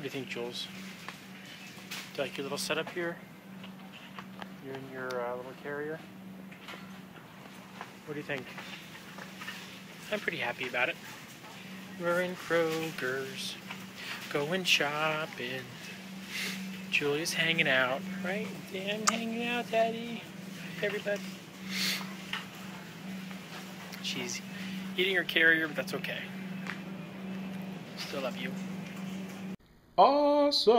Jules? Do you think, Jules? do like your little setup here? You're in your uh, little carrier? What do you think? I'm pretty happy about it. We're in Kroger's, going shopping. Julia's hanging out, right? Yeah, I'm hanging out, Daddy. Everybody. She's eating her carrier, but that's okay. Still love you. Awesome!